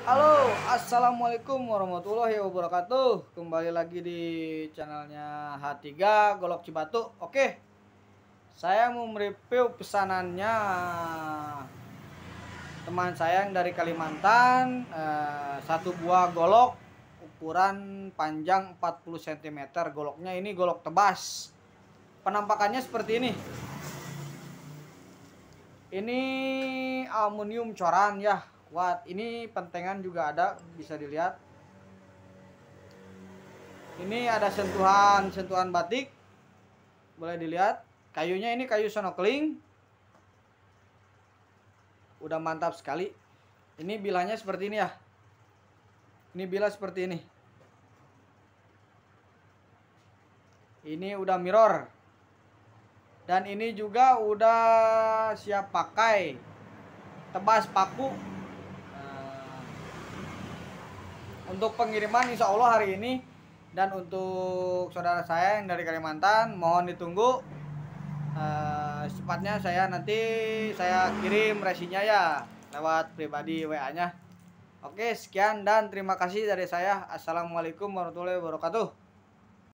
Halo, assalamualaikum warahmatullahi wabarakatuh. Kembali lagi di channelnya H3 Golok Cibatu. Oke, saya mau mereview pesanannya teman saya yang dari Kalimantan. eh, satu buah golok ukuran panjang 40 cm. Goloknya ini golok tebas. Penampakannya seperti ini. Ini aluminium coran ya, kuat. Ini pentengan juga ada, bisa dilihat. Ini ada sentuhan-sentuhan batik. Boleh dilihat. Kayunya ini kayu sonokling. Udah mantap sekali. Ini bilanya seperti ini ya. Ini bila seperti ini. Ini udah mirror dan ini juga udah siap pakai tebas paku untuk pengiriman insya Allah hari ini. Dan untuk saudara saya yang dari Kalimantan mohon ditunggu. Secepatnya saya nanti saya kirim resinya ya lewat pribadi WA nya oke sekian dan terima kasih dari saya. Assalamualaikum warahmatullahi wabarakatuh